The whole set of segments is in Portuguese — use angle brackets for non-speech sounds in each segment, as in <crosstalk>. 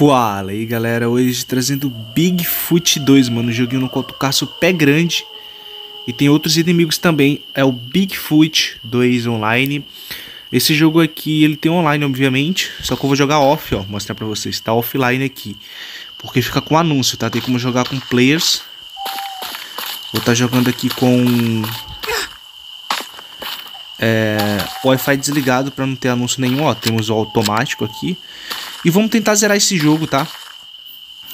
Fala aí galera, hoje trazendo Bigfoot 2, mano, joguinho no qual tu caça o pé grande. E tem outros inimigos também, é o Bigfoot 2 online. Esse jogo aqui, ele tem online obviamente, só que eu vou jogar off, ó, mostrar pra vocês, tá offline aqui, porque fica com anúncio, tá, tem como jogar com players. Vou estar tá jogando aqui com é, Wi-Fi desligado para não ter anúncio nenhum, ó, temos o automático aqui. E vamos tentar zerar esse jogo, tá?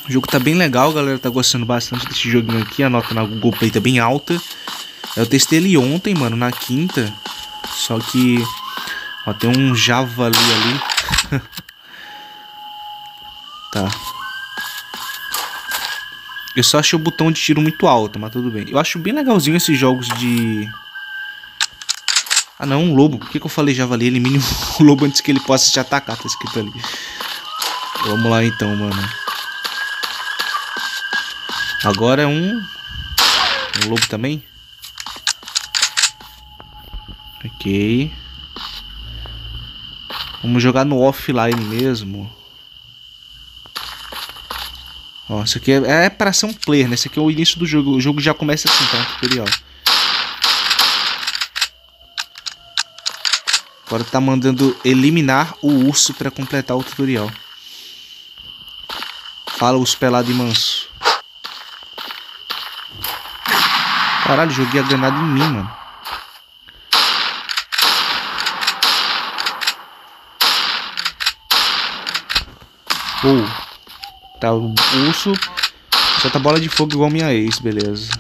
O jogo tá bem legal, galera tá gostando bastante desse joguinho aqui. A nota na Google Play tá bem alta. Eu testei ele ontem, mano, na quinta. Só que... Ó, tem um javali ali. <laughs> tá. Eu só achei o botão de tiro muito alto, mas tudo bem. Eu acho bem legalzinho esses jogos de... Ah não, um lobo. Por que, que eu falei javali? Elimine o <laughs> lobo antes que ele possa te atacar, tá escrito ali. Vamos lá então, mano. Agora é um... Um lobo também? Ok. Vamos jogar no offline mesmo. Ó, isso aqui é, é para ser um player, né? Esse aqui é o início do jogo. O jogo já começa assim, tá? Um tutorial. Agora tá mandando eliminar o urso para completar o tutorial. Fala os pelados manso. Caralho, joguei a granada em mim, mano. Oh. Tá, o urso solta bola de fogo igual minha ex, beleza.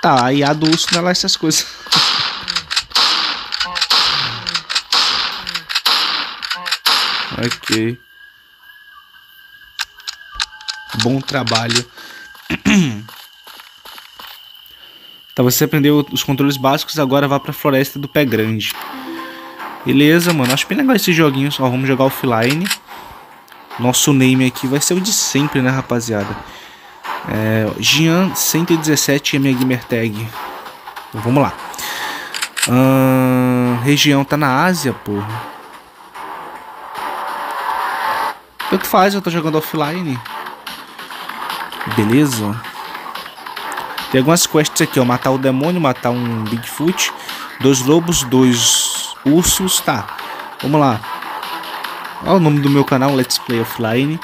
Tá, a IA do urso não é lá essas coisas. ok. Bom trabalho. tá, você aprendeu os controles básicos, agora vá pra floresta do pé grande. Beleza, mano. Acho bem legal esse joguinho. Só vamos jogar offline. Nosso name aqui vai ser o de sempre, né, rapaziada? É, Gian 117 é minha gamer tag. Então, vamos lá. Uh, região tá na Ásia, porra. O que faz? Eu tô jogando offline. Beleza. Tem algumas quests aqui, ó. Matar o demônio, matar um Bigfoot. Dois lobos, dois ursos. Tá. Vamos lá. Olha o nome do meu canal, Let's Play Offline.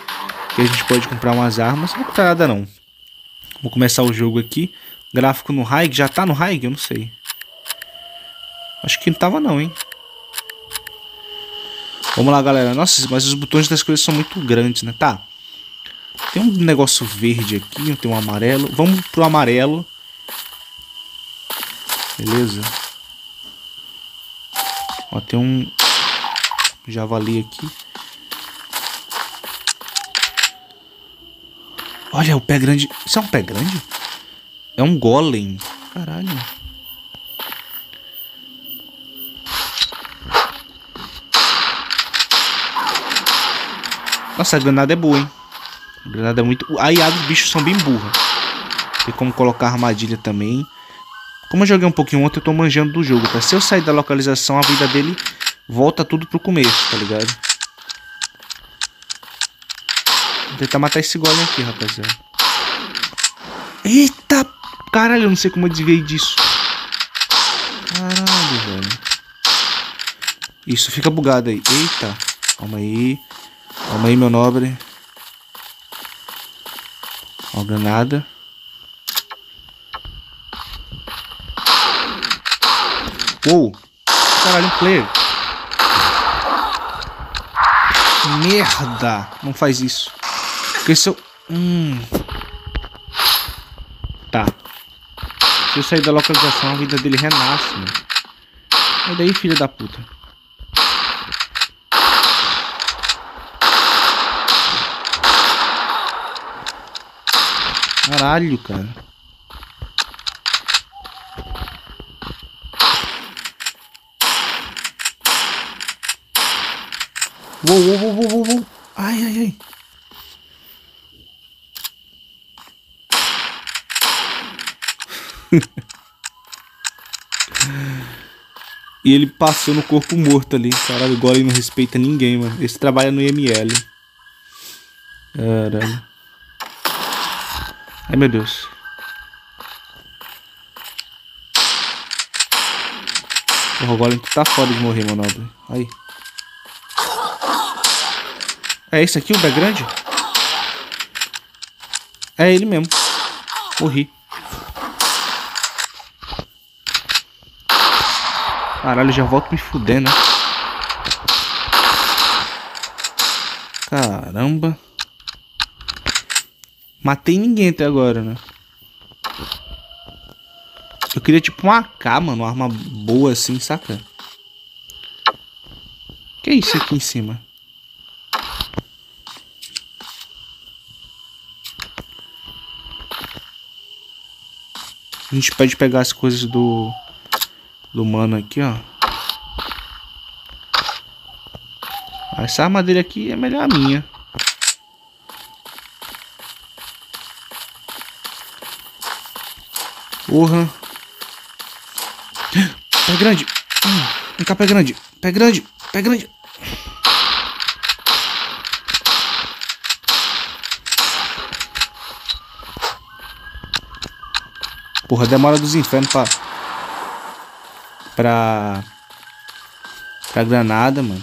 Que a gente pode comprar umas armas. Não custa nada não. Vou começar o jogo aqui. Gráfico no high. Já tá no high? Eu não sei. Acho que não tava não, hein. Vamos lá, galera. Nossa, mas os botões das coisas são muito grandes, né? Tá. Tem um negócio verde aqui. Tem um amarelo. Vamos pro amarelo. Beleza. Ó, tem um javali aqui. Olha, o pé grande. Isso é um pé grande? É um golem. Caralho. Nossa, a granada é boa, hein? A granada é muito... A IA dos bichos são bem burra. Tem como colocar armadilha também. Como eu joguei um pouquinho ontem, eu tô manjando do jogo, tá? Se eu sair da localização, a vida dele volta tudo pro começo, tá ligado? Vou tentar matar esse golem aqui, rapaziada. Eita! Caralho, eu não sei como eu desviei disso. Caralho, velho. Isso, fica bugado aí. Eita. Calma aí. Calma aí, meu nobre. Ó, granada. Uou! Caralho, um player. Merda! Não faz isso. Porque se eu... Hum... Tá. Se eu sair da localização, a vida dele renasce, mano. Sai daí, filha da puta. Caralho, cara. Uou, uou, uou, uou, uou. Ai, ai, ai. E ele passou no corpo morto ali. Caralho, o Golem não respeita ninguém, mano. Esse trabalha no IML. Caralho. Ai, meu Deus. O Golem tá foda de morrer, nobre. Aí. É esse aqui, o pé grande? É ele mesmo. Morri. Caralho, já volto me fudendo, né? Caramba. Matei ninguém até agora, né? Eu queria tipo uma AK, mano. Uma arma boa assim, saca? Que é isso aqui em cima? A gente pode pegar as coisas do do mano aqui, ó. Essa armadilha aqui é melhor a minha. Porra. Pé grande. Vem cá, pé grande. Pé grande. Pé grande. Porra, demora dos infernos pra pra. pra granada, mano.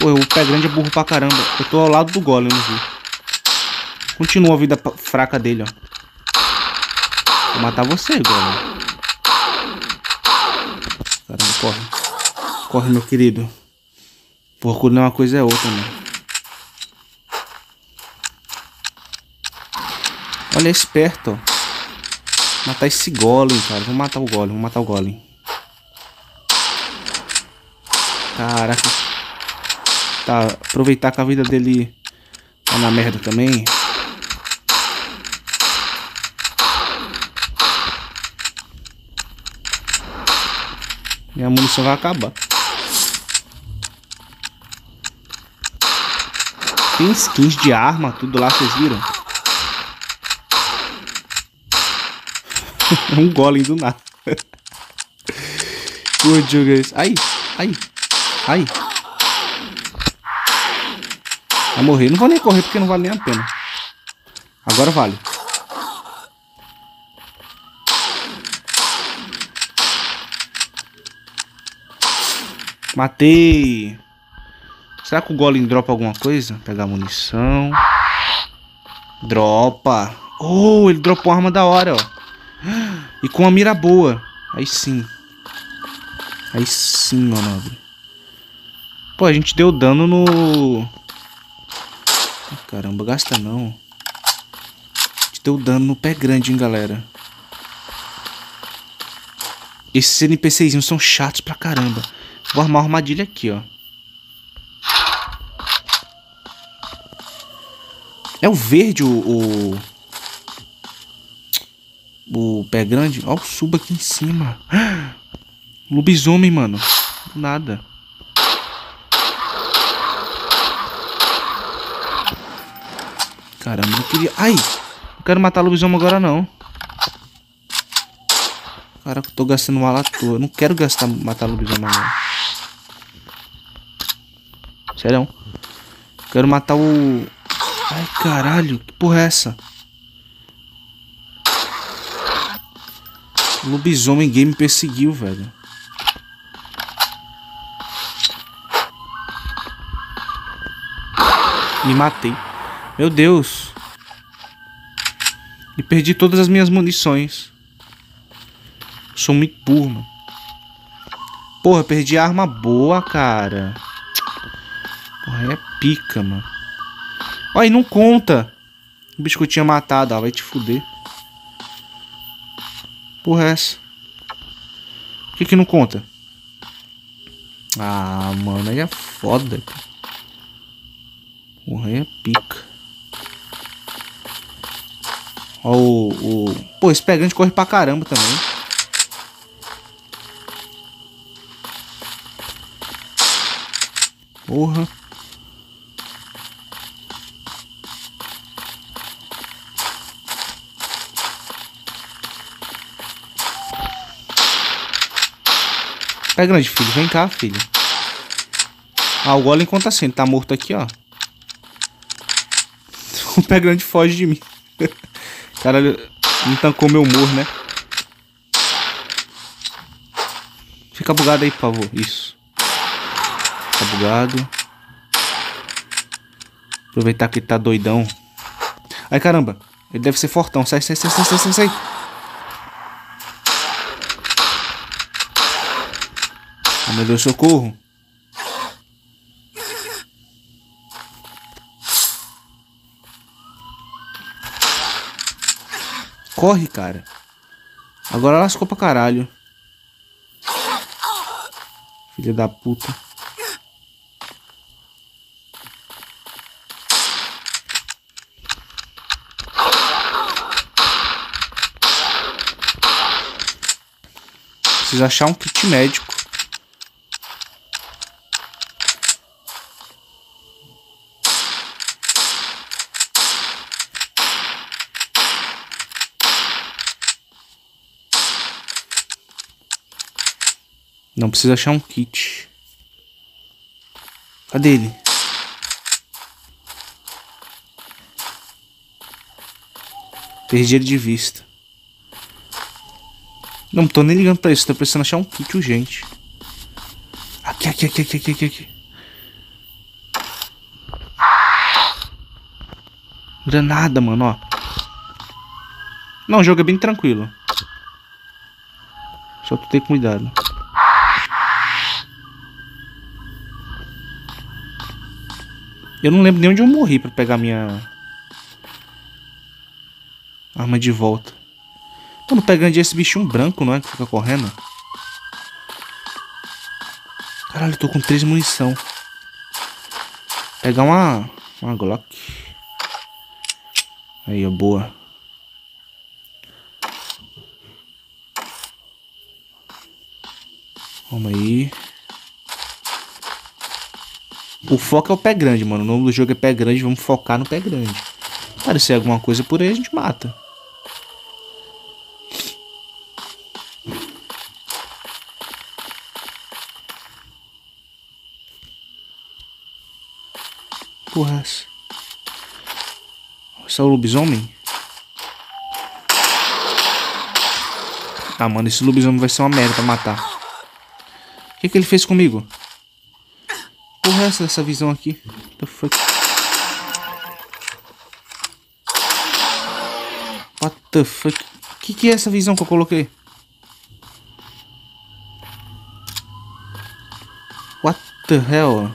Pô, o pé grande é burro pra caramba. Eu tô ao lado do golem, não vi. Continua a vida fraca dele, ó. Vou matar você, golem. Caramba, corre. Corre, meu querido. Porco não é uma coisa é outra, mano. Olha, é esperto, ó. Matar esse golem, cara. Vou matar o golem, vou matar o golem. Caraca. Tá, aproveitar que a vida dele tá na merda também. Minha munição vai acabar. Tem skins de arma, tudo lá, vocês viram? <laughs> um golem do nada. Good jogo é Ai, ai, ai. Vai morrer. Não vou nem correr porque não vale nem a pena. Agora vale. Matei. Será que o Golem dropa alguma coisa? Pegar munição. Dropa. Oh, ele dropou uma arma da hora, ó. E com a mira boa. Aí sim. Aí sim, meu. Pô, a gente deu dano no... Caramba, gasta não. A gente deu dano no pé grande, hein, galera. Esses NPCzinhos são chatos pra caramba. Vou armar uma armadilha aqui, ó. É o verde o... o... O pé grande. Ó, o suba aqui em cima. Lobisomem, mano. Nada. Caramba, eu queria... Ai! Não quero matar lobisomem agora, não. Cara, eu tô gastando uma à toa. Não quero gastar, matar lobisomem agora. Sério. Quero matar o... Ai, caralho. Que porra é essa? Lobisomem game perseguiu, velho. Me matei. Meu Deus. E perdi todas as minhas munições. Sou muito burro, mano. Porra, perdi a arma boa, cara. Porra, é pica, mano. Olha, não conta. O tinha matado, ó. Vai te fuder. Porra é essa? Por que que não conta? Ah, mano, aí é foda, cara. Porra, aí é pica. Ó o, o... Pô, esse pegante corre pra caramba também. Porra. Pé grande, filho. Vem cá, filho. Ah, o golem conta assim. Ele tá morto aqui, ó. <laughs> O pé grande foge de mim. <laughs> Caralho, não tancou meu humor, né? Fica bugado aí, por favor. Isso. Fica bugado. Aproveitar que ele tá doidão. Ai, caramba. Ele deve ser fortão. Sai, sai, sai, sai, sai, sai. sai. Oh, meu Deus, socorro. Corre, cara. Agora lascou pra caralho. Filha da puta. Preciso achar um kit médico. Não precisa achar um kit. Cadê ele? Perdi ele de vista. Não tô nem ligando pra isso, tô precisando achar um kit urgente. Aqui, aqui, aqui, aqui, aqui, aqui. Granada, mano, ó. Não, o jogo é bem tranquilo. Só tu ter cuidado. Eu não lembro nem onde eu morri pra pegar minha arma de volta. Mano, pegando esse bichinho branco, não é? Que fica correndo. Caralho, eu tô com três munição. Pegar uma, uma Glock. Aí, ó, boa. Vamos aí. O foco é o pé grande, mano. O nome do jogo é pé grande. Vamos focar no pé grande. Aparecer alguma coisa por aí, a gente mata. Porra, essa. Esse é o lobisomem? Ah, mano, esse lobisomem vai ser uma merda matar. O que, que ele fez comigo? É essa dessa visão aqui? The fuck? What the fuck? Que, que é essa visão que eu coloquei? What the hell?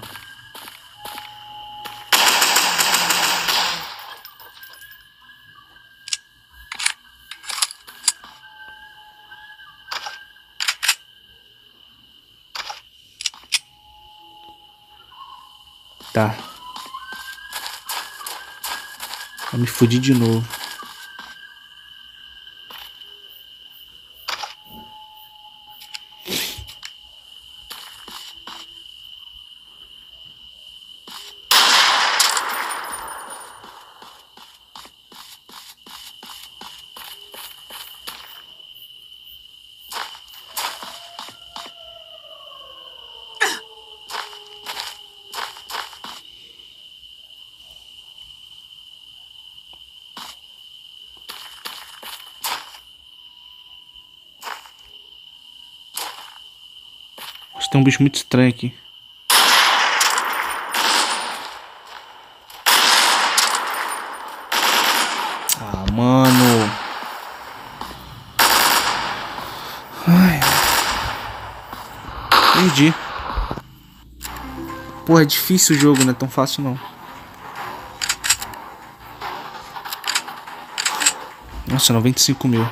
Tá. Vai me fudir de novo. Um bicho muito estranho aqui. Ah, mano. Ai. Perdi. Pô, é difícil o jogo, não é tão fácil não. Nossa, 95 mil.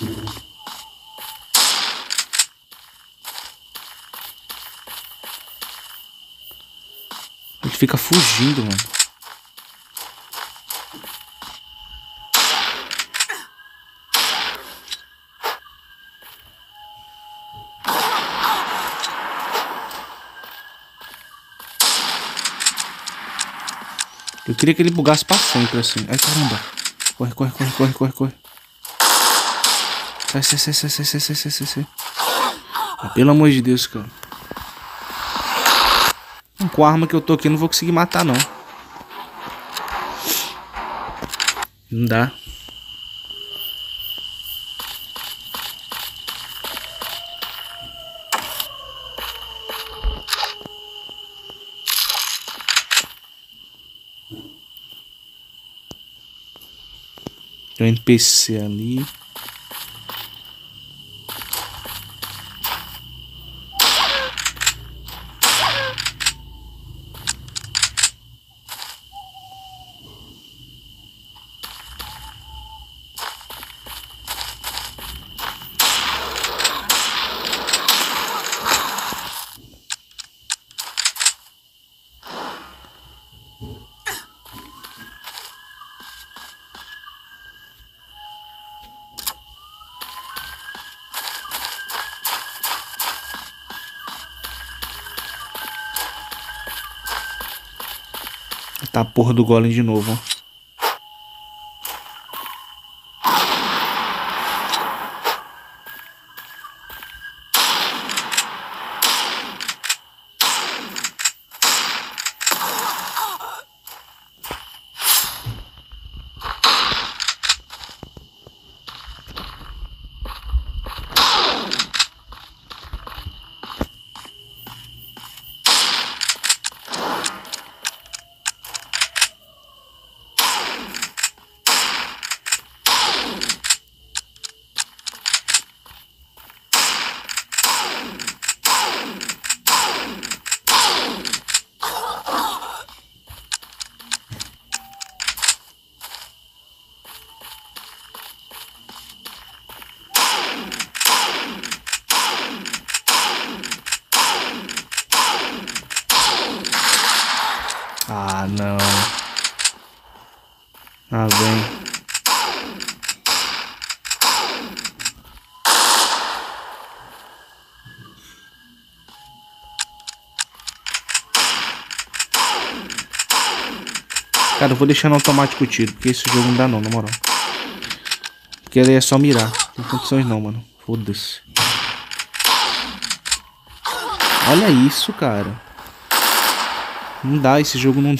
Ele fica fugindo, mano. Eu queria que ele bugasse pra sempre assim. Ai, caramba. Corre, corre, corre, corre, corre, corre. Sai, sai, sai, sai, sai, sai, sai, sai, sai. Ah, pelo amor de Deus, cara. Com a arma que eu tô aqui, eu não vou conseguir matar, não. Não dá. Tem um NPC ali. Tá a porra do golem de novo, ó. Ah, não. Ah, vem. Cara, eu vou deixar no automático o tiro, porque esse jogo não dá não, na moral. Porque ele é só mirar. Não tem condições não, mano. Foda-se. Olha isso, cara. Não dá, esse jogo não...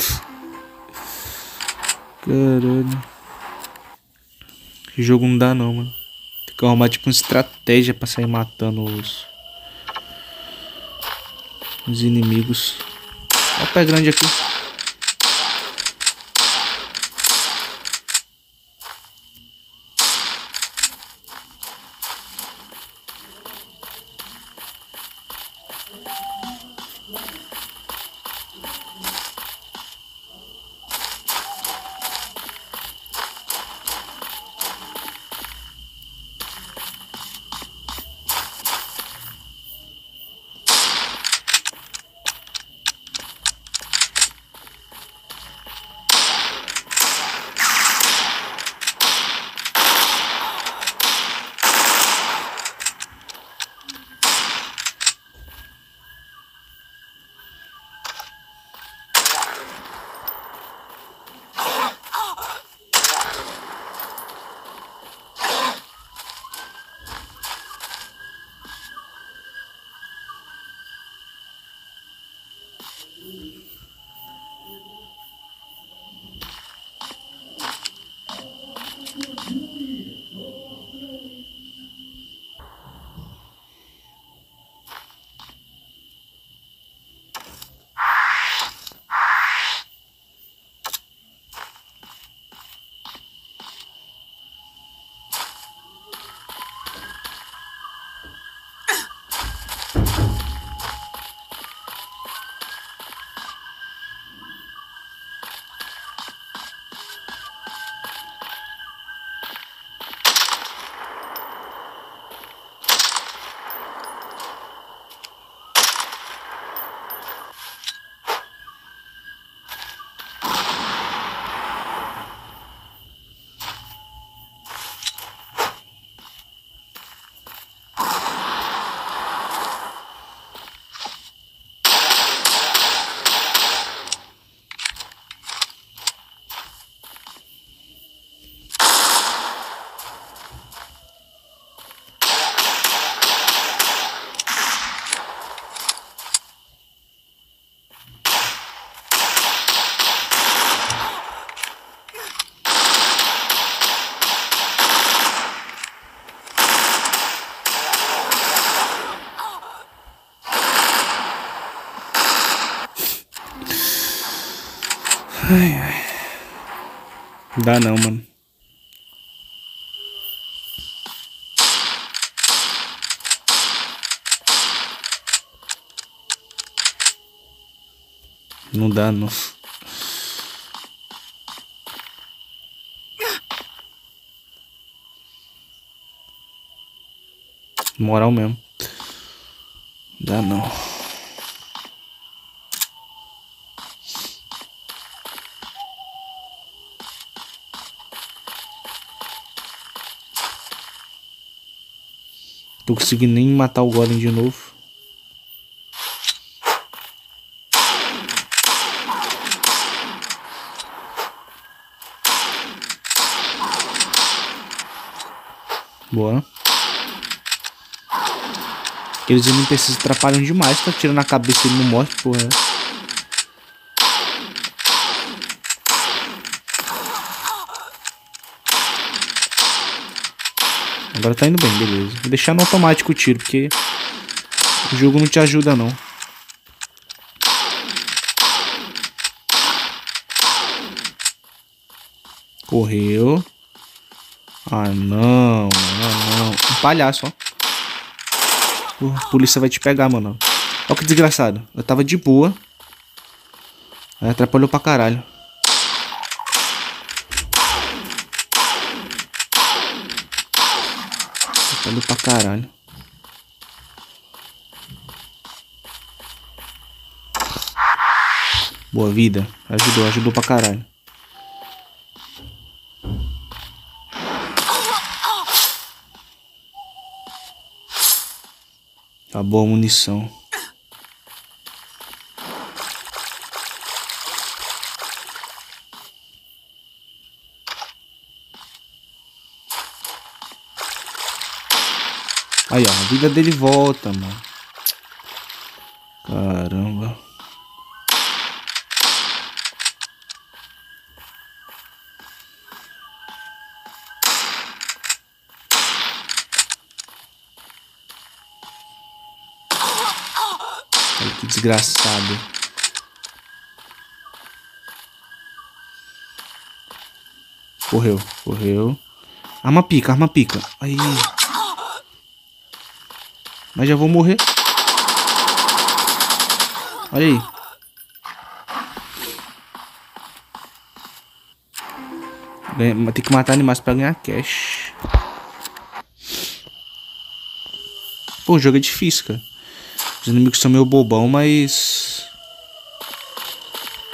Caralho. Esse jogo não dá não, mano. Tem que arrumar tipo uma estratégia pra sair matando os... Os inimigos. Olha o pé grande aqui. Ai, ai. Dá não, mano. Não dá, não. Moral mesmo. Dá não. Tô conseguindo nem matar o Golem de novo. Boa. Aqueles NPCs atrapalham demais, tá tirando a cabeça e não morre, porra. Agora tá indo bem, beleza. Vou deixar no automático o tiro, porque o jogo não te ajuda não. Correu. Ah, não, não, não. Um palhaço, ó. a polícia vai te pegar, mano. Olha que desgraçado. Eu tava de boa. Aí atrapalhou pra caralho. Atrapalhou pra caralho. Boa vida. Ajudou, ajudou pra caralho. Acabou a munição. Aí, ó, a vida dele volta, mano. Caramba. Olha que desgraçado. Correu, correu. Arma pica, arma pica. Aí. Mas já vou morrer. Olha aí. Tem que matar animais pra ganhar cash. Pô, o jogo é difícil, cara. Os inimigos são meio bobão, mas...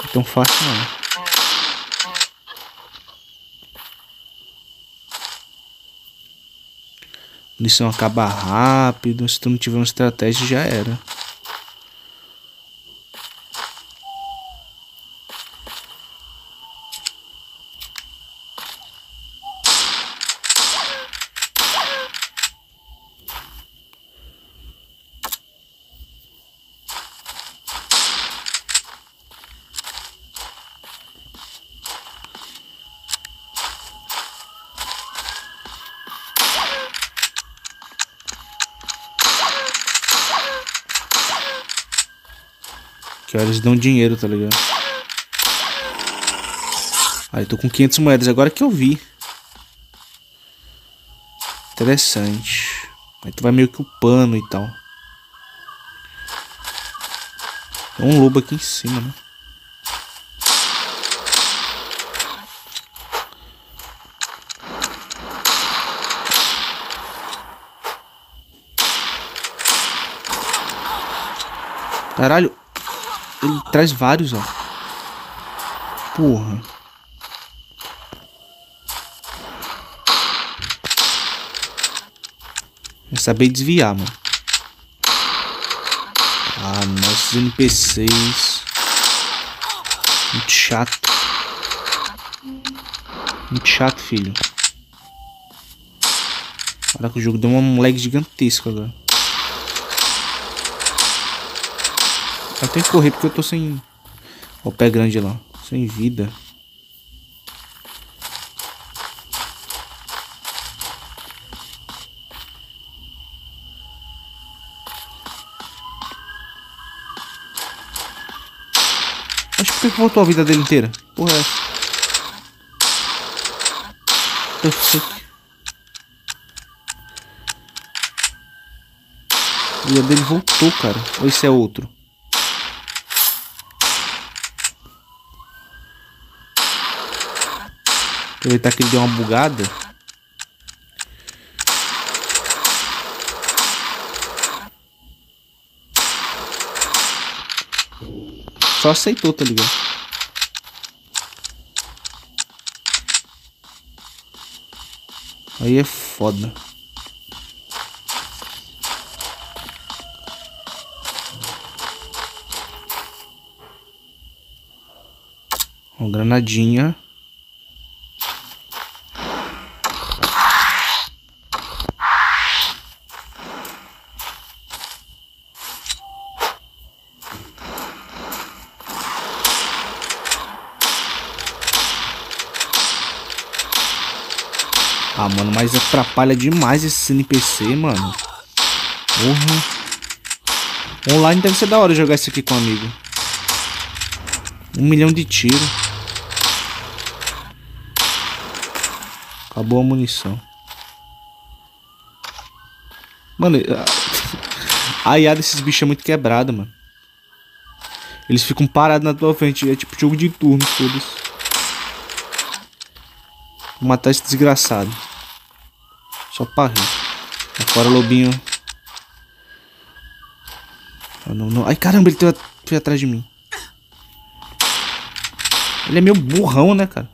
É tão fácil, não. Munição acaba rápido. Se tu não tiver uma estratégia, já era. Dão dinheiro, tá ligado? Aí, tô com 500 moedas. Agora que eu vi. Interessante. Aí tu vai meio que upando e tal. Tem um lobo aqui em cima, né? Caralho. Ele traz vários, ó. Porra. Eu saber desviar, mano. Ah, nossos NPCs. Muito chato. Muito chato, filho. Que o jogo deu um lag gigantesco agora. Eu tenho que correr porque eu tô sem... Ó, o pé grande lá. Sem vida. Acho que que voltou a vida dele inteira? Porra é essa? Que... A vida dele voltou, cara. Ou esse é outro? Aproveitar que ele deu uma bugada. Só aceitou, tá ligado? Aí é foda. Uma granadinha. Ah, mano, mas atrapalha demais esse NPC, mano. Porra. Online deve ser da hora jogar isso aqui com um amigo. Um milhão de tiros. Acabou a munição. Mano, <laughs> a IA desses bichos é muito quebrada, mano. Eles ficam parados na tua frente. É tipo jogo de turno, todos. Vou matar esse desgraçado. Só pra rir. Agora lobinho. Oh, não, não. Ai caramba, ele foi atrás de mim. Ele é meio burrão, né, cara?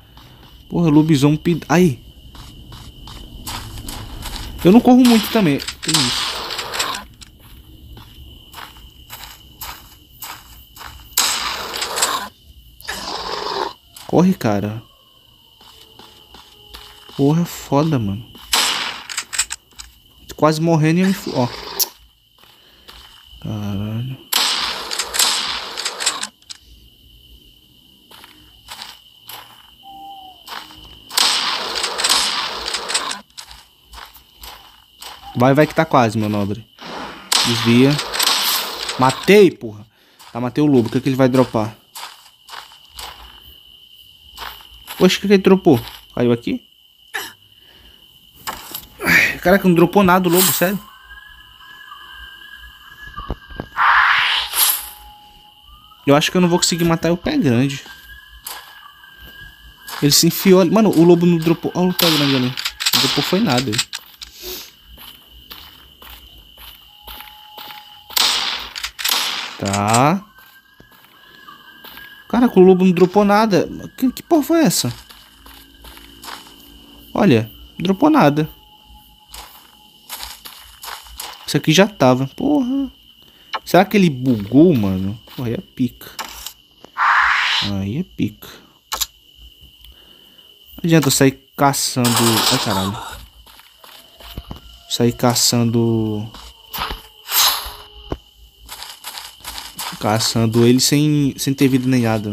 Porra, lobisomem pid... Aí. Eu não corro muito também. Que isso? Corre, cara. Porra, é foda, mano. Quase morrendo e eu me... Ó. Caralho. Vai, vai que tá quase, meu nobre. Desvia. Matei, porra. Tá, matei o lobo. O que, é que ele vai dropar? Oxe, o que, é que ele dropou? Caiu aqui? Caraca, não dropou nada o lobo, sério. Eu acho que eu não vou conseguir matar o pé grande. Ele se enfiou ali. Mano, o lobo não dropou. Olha o pé grande ali. Não dropou foi nada. Tá. Caraca, o lobo não dropou nada. Que, que porra foi essa? Olha, não dropou nada. Isso aqui já tava. Porra. Será que ele bugou, mano? Porra, aí é pica. Aí é pica. Não adianta eu sair caçando... Ai, caralho. Sair caçando... Caçando ele sem, sem ter vida nem nada.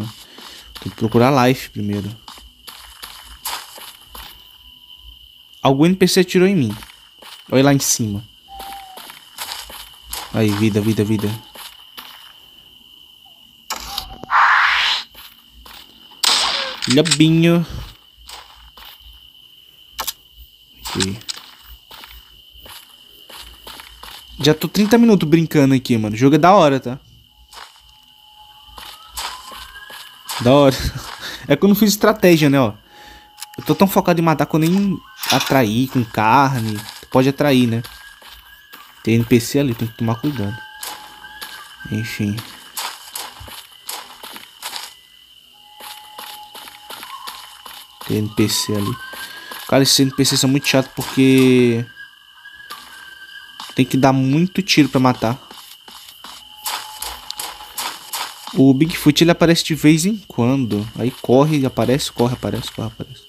Tem que procurar life primeiro. Algum NPC atirou em mim. Olha lá em cima. Aí, vida, vida, vida. Lobinho. Ok. Já tô 30 minutos brincando aqui, mano. O jogo é da hora, tá? Da hora. <laughs> É que eu não fiz estratégia, né, ó. Eu tô tão focado em matar que eu nem atrair com carne. Pode atrair, né? Tem NPC ali, tem que tomar cuidado. Enfim. Tem NPC ali. Cara, esses NPCs são muito chatos porque... Tem que dar muito tiro pra matar. O Bigfoot ele aparece de vez em quando. Aí corre, aparece, corre, aparece, corre, aparece.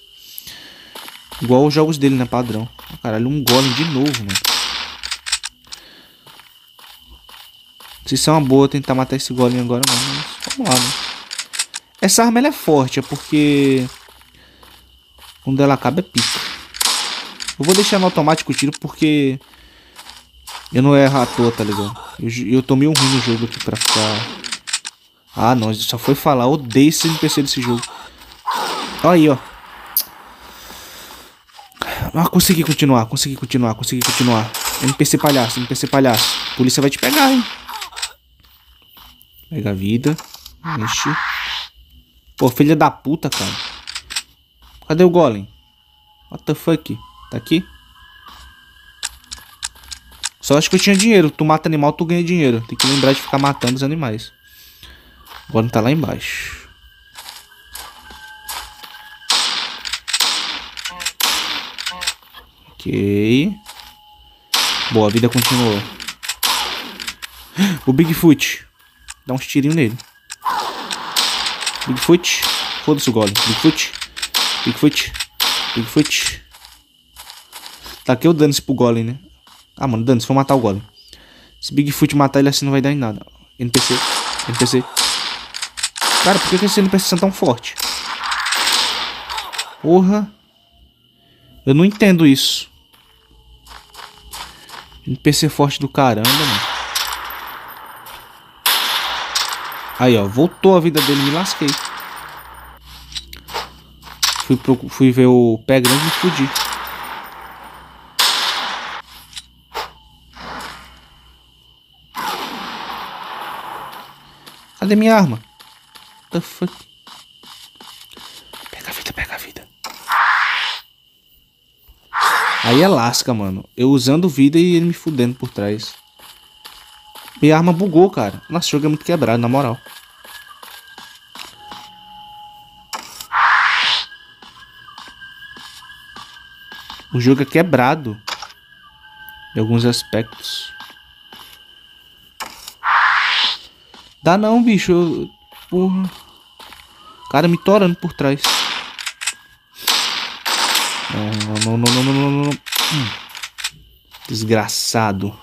Igual os jogos dele, né? Padrão. Caralho, um golem de novo, mano. Isso é uma boa tentar matar esse golem agora, mano. Mas vamos lá, né? Essa arma é forte, é porque... Quando ela acaba é pica. Eu vou deixar no automático o tiro porque... Eu não erro à toa, tá ligado? Eu, eu tomei um ruim no jogo aqui pra ficar Ah, não, só foi falar. odeio esse NPC desse jogo. Olha aí, ó. Ah, consegui continuar, consegui continuar, consegui continuar. NPC palhaço, NPC palhaço. polícia vai te pegar, hein? Pega a vida. Enche. Pô, filha da puta, cara. Cadê o golem? What the fuck? Tá aqui? Só acho que eu tinha dinheiro. Tu mata animal, tu ganha dinheiro. Tem que lembrar de ficar matando os animais. Agora tá lá embaixo. Ok. Boa, a vida continuou. <gasps> O Bigfoot. Dá uns tirinhos nele. Bigfoot. Foda-se o golem. Bigfoot. Bigfoot. Bigfoot. Tá aqui o dano-se pro golem, né? Ah, mano, dano-se. Vou matar o golem. Se Bigfoot matar ele assim não vai dar em nada. NPC. NPC. Cara, por que esse NPC são tão forte? Porra. Eu não entendo isso. NPC forte do caramba, mano. Aí, ó. Voltou a vida dele. Me lasquei. Fui, pro, fui ver o pé grande e fudi. Cadê minha arma? What the fuck? Pega a vida, pega a vida. Aí é lasca, mano. Eu usando vida e ele me fudendo por trás. Minha arma bugou, cara. Nossa, o jogo é muito quebrado, na moral. O jogo é quebrado. Em alguns aspectos. Dá não, bicho. Porra. Cara me torando por trás. Não, não, não, não, não, não, não. Hum. Desgraçado.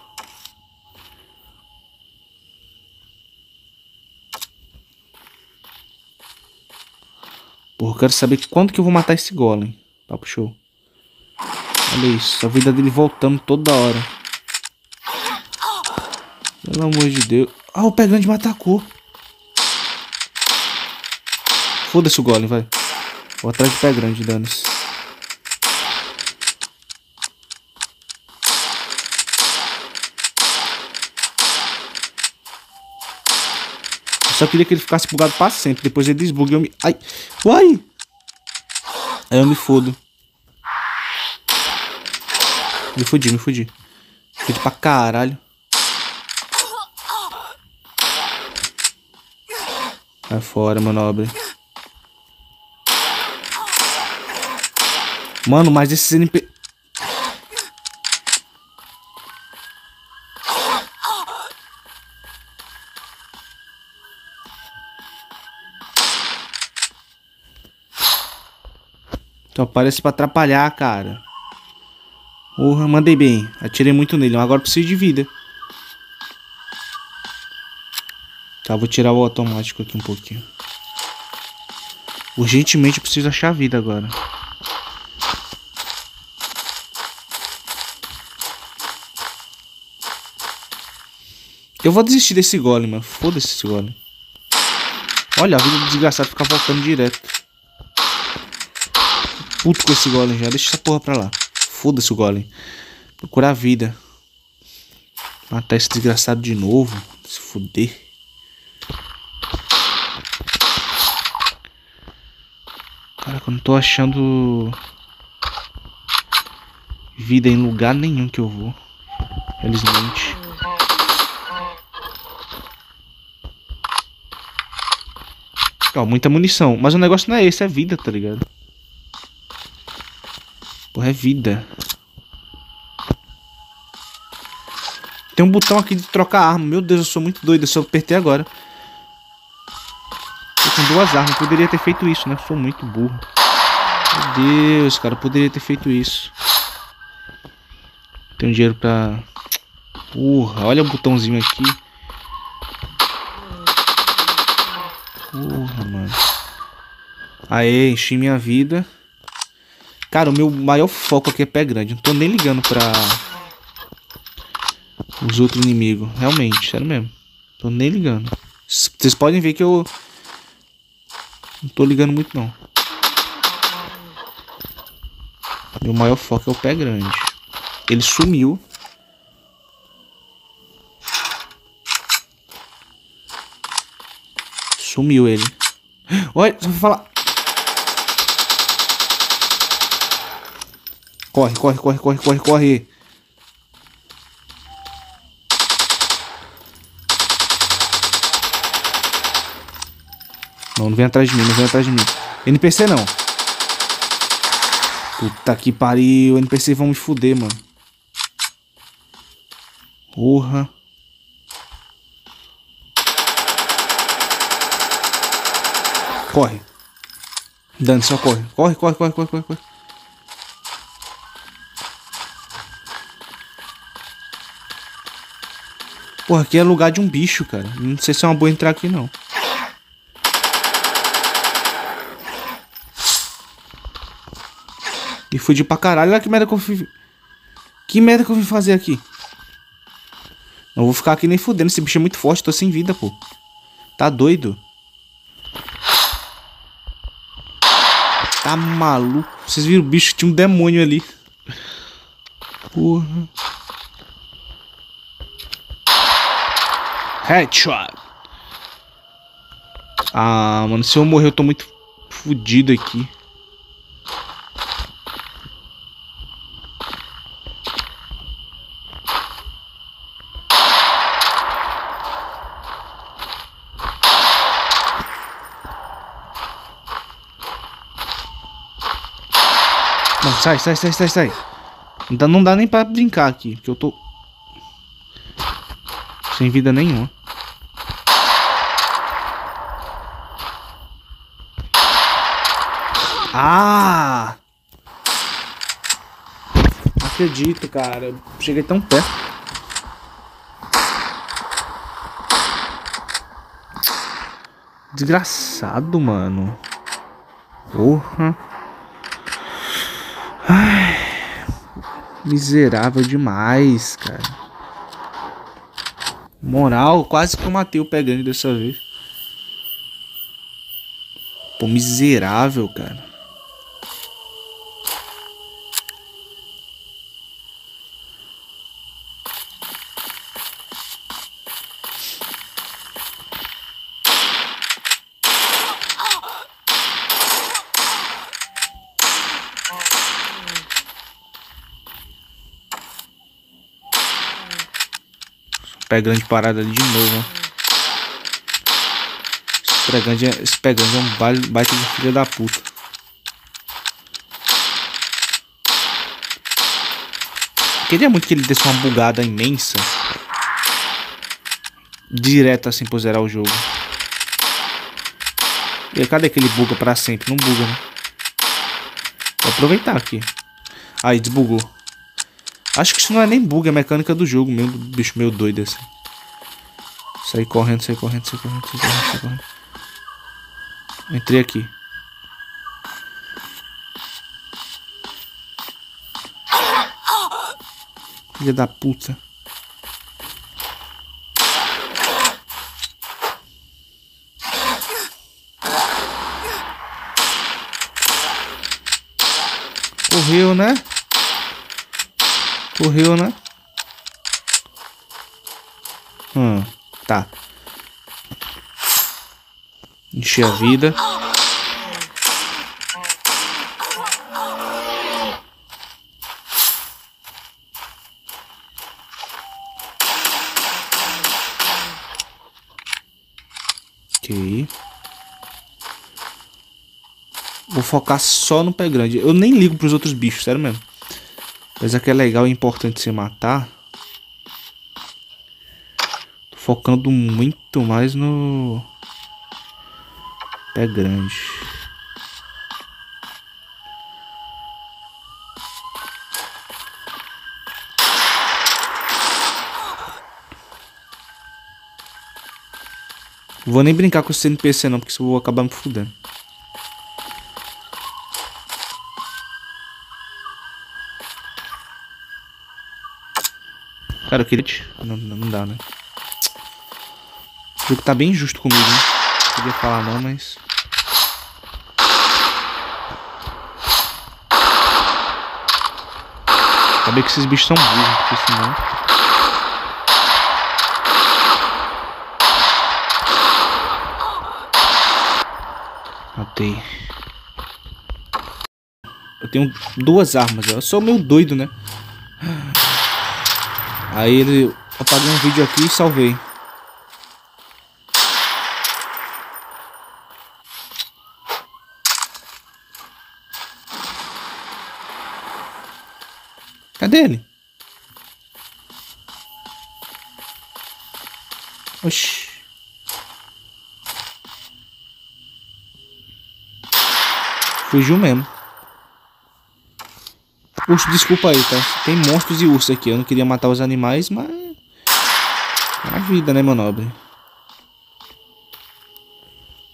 Porra, quero saber quando que eu vou matar esse golem. Papo show. Olha isso, a vida dele voltando toda hora. Pelo amor de Deus. Ah, o pé grande me atacou. Foda-se o golem, vai. Vou atrás do pé grande, danos. Só queria que ele ficasse bugado pra sempre. Depois ele desbuga e eu me... Ai! Uai! Aí eu me fodo. Me fudi, me fudi. Fudi pra caralho. Vai fora, meu nobre. Mano, mas esses NP... Então aparece pra atrapalhar, cara. Porra, mandei bem. Atirei muito nele. Agora preciso de vida. Tá, vou tirar o automático aqui um pouquinho. Urgentemente preciso achar vida agora. Eu vou desistir desse golem, mano. Foda-se esse golem. Olha, a vida do desgraçado fica voltando direto puto com esse golem já. Deixa essa porra pra lá. Foda-se o golem. Procurar vida. Matar esse desgraçado de novo. Se fuder. Cara, eu não tô achando vida em lugar nenhum que eu vou. Felizmente. Ó, muita munição. Mas o negócio não é esse, é vida, tá ligado? Porra, é vida. Tem um botão aqui de trocar arma. Meu Deus, eu sou muito doido. Eu só apertei agora. Tô com duas armas. Poderia ter feito isso, né? Eu sou muito burro. Meu Deus, cara. Poderia ter feito isso. Tenho dinheiro pra... Porra, olha o botãozinho aqui. Porra, mano. Aê, enchi minha vida. Cara, o meu maior foco aqui é pé grande. Não tô nem ligando pra os outros inimigos. Realmente, sério mesmo. Tô nem ligando. Vocês podem ver que eu... Não tô ligando muito, não. Meu maior foco é o pé grande. Ele sumiu. Sumiu ele. <gasps> Olha, só vou falar. Corre, corre, corre, corre, corre, corre. Não, não vem atrás de mim, não vem atrás de mim. NPC não. Puta que pariu. NPC vão me fuder, mano. Porra. Corre. Dando, só corre. Corre, corre, corre, corre, corre, Porra, aqui é lugar de um bicho, cara. Não sei se é uma boa entrar aqui, não. E fui de pra caralho. Olha que merda que eu fui... Que merda que eu vim fazer aqui. Não vou ficar aqui nem fudendo. Esse bicho é muito forte. Tô sem vida, pô. Tá doido. Tá maluco. Vocês viram o bicho? Tinha um demônio ali. Porra. Headshot. Ah, mano. Se eu morrer, eu tô muito fudido aqui. Não, sai, sai, sai, sai, sai. Então não dá nem pra brincar aqui, porque eu tô... Sem vida nenhuma. Ah! Acredito, cara. Eu cheguei tão perto. Desgraçado, mano. Porra. Ai, miserável demais, cara. Moral, quase que eu matei o pegando dessa vez. Pô, miserável, cara. Pé grande parada ali de novo. Esse pé grande, é, esse pé grande é um baita de filha da puta. Queria muito que ele desse uma bugada imensa. Direto assim pra zerar o jogo. E cadê que ele buga pra sempre? Não buga, né? Vou aproveitar aqui. Aí, desbugou. Acho que isso não é nem bug, é mecânica do jogo mesmo, do bicho meio doido assim. Sai correndo, sai correndo, sai correndo, sai correndo, sai correndo. Entrei aqui. Filha da puta. Correu, né? Correu, né? Hum, tá. Encher a vida. Ok. Vou focar só no pé grande. Eu nem ligo pros outros bichos, sério mesmo. Apesar que é legal e importante se matar. Tô focando muito mais no... Pé grande. Vou nem brincar com esse NPC não, porque eu vou acabar me fudendo. Cara, eu queria. Não, não dá, né? O jogo tá bem justo comigo, hein? Não podia falar não, mas... Saber que esses bichos são burros, porque senão... Matei. Eu tenho duas armas, eu sou meio doido, né? Aí ele... apaguei um vídeo aqui e salvei. Cadê ele? Oxi. Fugiu mesmo. Urso, desculpa aí, tá? Tem monstros e ursos aqui. Eu não queria matar os animais, mas... É a vida, né, meu nobre?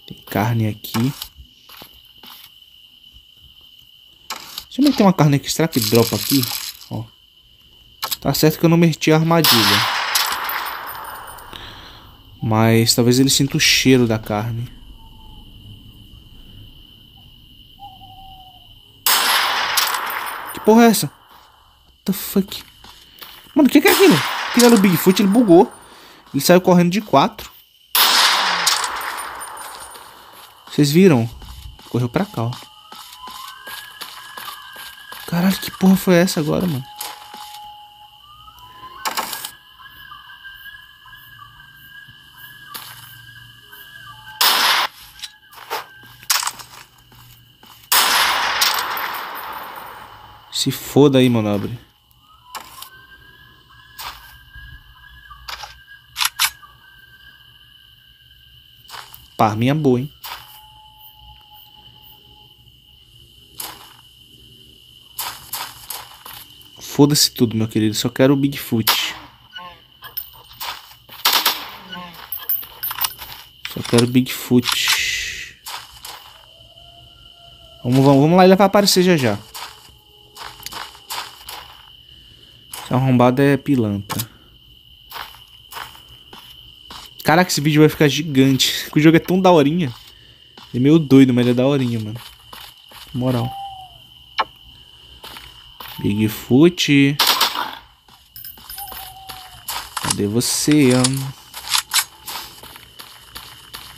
Tem carne aqui. Deixa eu meter uma carne aqui. Será que dropa aqui? Ó. Tá certo que eu não meti a armadilha. Mas talvez ele sinta o cheiro da carne. Porra é essa? What the fuck? Mano, o que, que é aquilo? Aquilo era o Bigfoot, ele bugou. Ele saiu correndo de quatro. Vocês viram? Correu pra cá, ó. Caralho, que porra foi essa agora, mano? Se foda aí, manobre. Pá, minha boa, hein? Foda-se tudo, meu querido. Só quero o Bigfoot. Só quero o Bigfoot. Vamos, vamos, vamos lá, ele vai aparecer já já. Esse arrombado é pilantra. Caraca, esse vídeo vai ficar gigante. O jogo é tão daorinha. Ele é meio doido, mas ele é daorinha, mano. Moral. Bigfoot. Cadê você?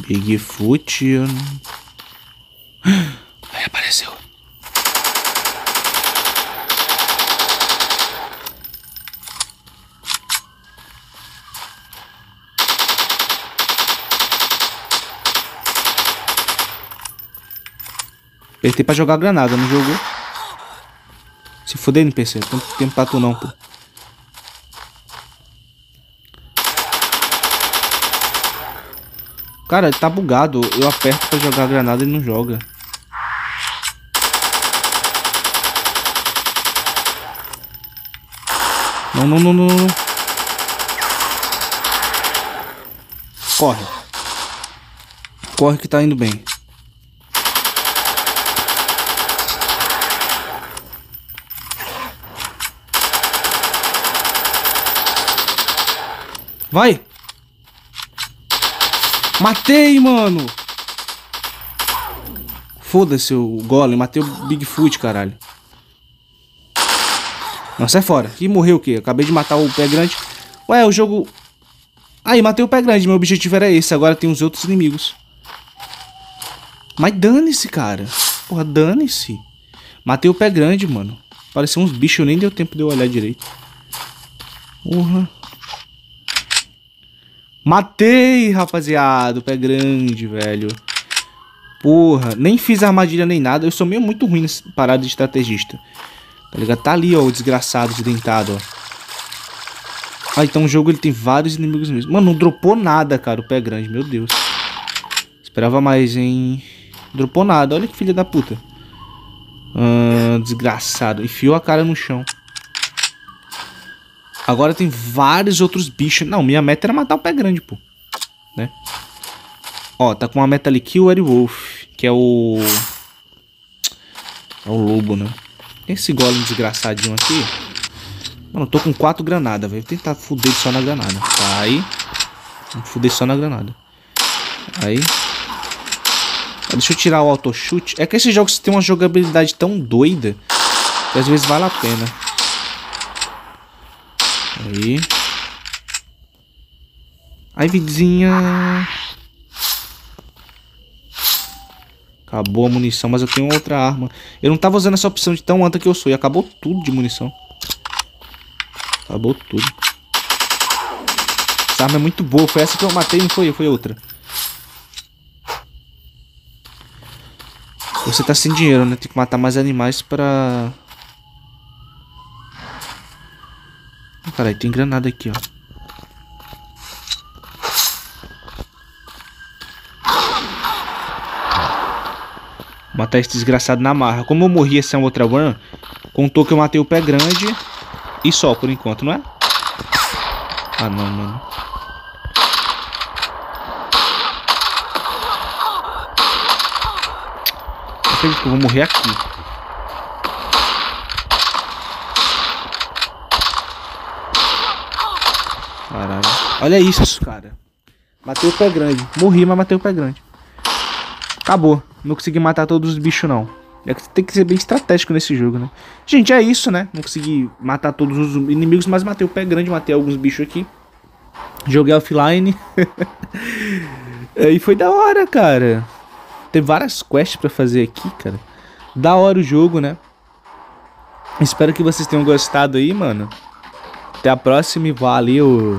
Bigfoot. Aí Apertei pra jogar granada, não jogou? Se fuder, NPC. Tanto tempo pra tu não, pô. Cara, tá bugado. Eu aperto pra jogar granada e não joga. Não, não, não, não, não. Corre. Corre que tá indo bem. Vai! Matei, mano! Foda-se o Golem, matei o Bigfoot, caralho. Não, sai fora. E morreu o quê? Acabei de matar o pé grande. Ué, o jogo... Aí, matei o pé grande. Meu objetivo era esse. Agora tem os outros inimigos. Mas dane-se, cara. Porra, dane-se. Matei o pé grande, mano. Pareceu uns bichos, nem deu tempo de eu olhar direito. Porra. Matei, rapaziada. O pé grande, velho. Porra, nem fiz armadilha nem nada. Eu sou meio muito ruim nessa parada de estrategista. Tá ligado? Tá ali, ó, o desgraçado desdentado, ó. Ah, então o jogo ele tem vários inimigos mesmo. Mano, não dropou nada, cara, o pé grande. Meu Deus. Esperava mais, hein. Dropou nada. Olha que filha da puta. Ah, desgraçado. Enfiou a cara no chão. Agora tem vários outros bichos. Não, minha meta era matar o pé grande, pô. Né? Ó, tá com uma meta ali, Kill Werewolf. Que é o... É o lobo, né? Esse golem desgraçadinho aqui. Mano, eu tô com quatro granadas, velho. Vou tentar fuder só na granada. Tá aí. Vamos fuder só na granada. Aí. Deixa eu tirar o auto chute. É que esses jogos têm uma jogabilidade tão doida que às vezes vale a pena. Aí. Aí, vidinha. Acabou a munição, mas eu tenho outra arma. Eu não tava usando essa opção de tão anta que eu sou. E acabou tudo de munição. Acabou tudo. Essa arma é muito boa. Foi essa que eu matei, não foi? Foi outra. Você tá sem dinheiro, né? Tem que matar mais animais pra... Caralho, tem granada aqui, ó. Matar esse desgraçado na marra. Como eu morri essa outra run, contou que eu matei o pé grande e só por enquanto, não é? Ah, não, mano. Acredito que eu vou morrer aqui. Caralho. Olha isso, cara. Matei o pé grande. Morri, mas matei o pé grande. Acabou. Não consegui matar todos os bichos, não. É que tem que ser bem estratégico nesse jogo, né? Gente, é isso, né? Não consegui matar todos os inimigos, mas matei o pé grande, matei alguns bichos aqui. Joguei offline. <laughs> e foi da hora, cara. Tem várias quests pra fazer aqui, cara. Da hora o jogo, né? Espero que vocês tenham gostado aí, mano. Até a próxima e valeu!